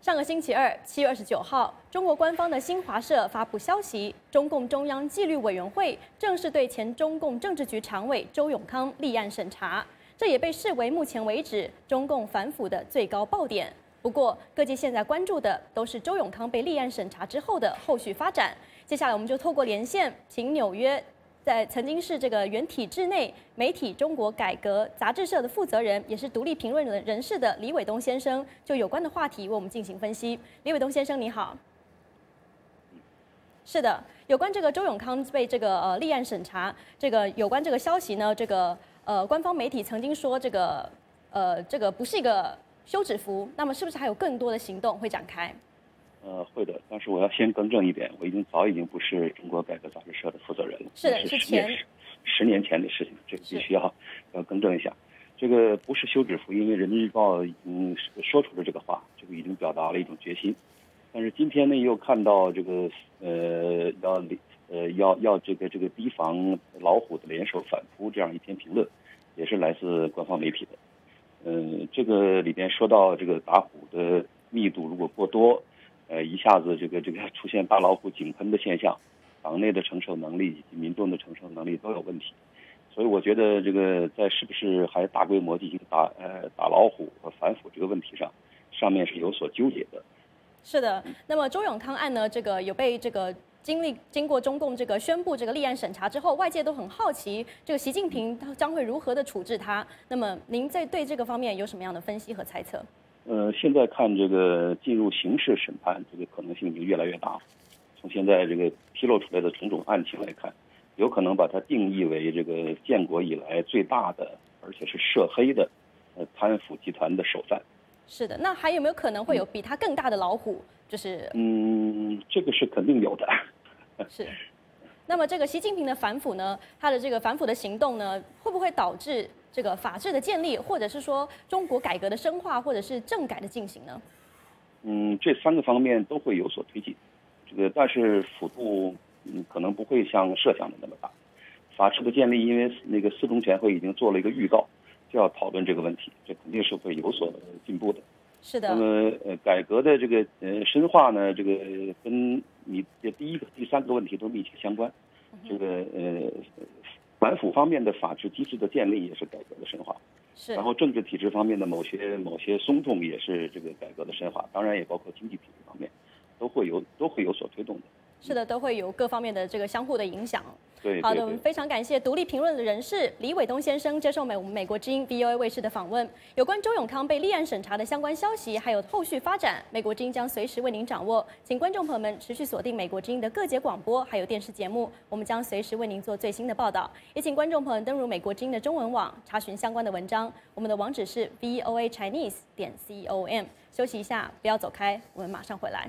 上个星期二，七月二十九号，中国官方的新华社发布消息，中共中央纪律委员会正式对前中共政治局常委周永康立案审查，这也被视为目前为止中共反腐的最高爆点。不过，各界现在关注的都是周永康被立案审查之后的后续发展。接下来，我们就透过连线，请纽约。在曾经是这个原体制内媒体中国改革杂志社的负责人，也是独立评论人人士的李伟东先生，就有关的话题为我们进行分析。李伟东先生，你好。是的，有关这个周永康被这个呃立案审查，这个有关这个消息呢，这个呃官方媒体曾经说这个呃这个不是一个休止符，那么是不是还有更多的行动会展开？呃，会的，但是我要先更正一点，我已经早已经不是中国改革杂志社的负责人了，是的，是十年十年前的事情，这个必须要要更正一下。这个不是休止符，因为人民日报已经说出了这个话，这个已经表达了一种决心。但是今天呢，又看到这个呃要呃要要这个这个提防老虎的联手反扑这样一篇评论，也是来自官方媒体的。嗯，这个里边说到这个打虎的密度如果过多。呃，一下子这个这个出现大老虎井喷的现象，党内的承受能力以及民众的承受能力都有问题，所以我觉得这个在是不是还大规模进行打呃打老虎和反腐这个问题上，上面是有所纠结的。是的，那么周永康案呢，这个有被这个经历经过中共这个宣布这个立案审查之后，外界都很好奇，这个习近平他将会如何的处置他？那么您在对这个方面有什么样的分析和猜测？呃，现在看这个进入刑事审判，这个可能性已经越来越大。从现在这个披露出来的种种案情来看，有可能把它定义为这个建国以来最大的，而且是涉黑的，呃，贪腐集团的首犯。是的，那还有没有可能会有比他更大的老虎？就是嗯，这个是肯定有的。是。那么这个习近平的反腐呢，他的这个反腐的行动呢，会不会导致？这个法治的建立，或者是说中国改革的深化，或者是政改的进行呢？嗯，这三个方面都会有所推进。这个但是幅度嗯可能不会像设想的那么大。法治的建立，因为那个四中全会已经做了一个预告，就要讨论这个问题，这肯定是会有所进步的。是的。那么呃，改革的这个呃深化呢，这个跟你的第一个、第三个问题都密切相关。这个呃。反腐方面的法治机制的建立也是改革的深化，是。然后政治体制方面的某些某些松动也是这个改革的深化，当然也包括经济体制方面，都会有都会有所推动的。是的，都会有各方面的这个相互的影响。对，好的，我们非常感谢独立评论的人士李伟东先生接受美我们美国之音 VOA 卫视的访问。有关周永康被立案审查的相关消息，还有后续发展，美国之音将随时为您掌握。请观众朋友们持续锁定美国之音的各节广播还有电视节目，我们将随时为您做最新的报道。也请观众朋友登入美国之音的中文网查询相关的文章，我们的网址是 VOA Chinese 点 com。休息一下，不要走开，我们马上回来。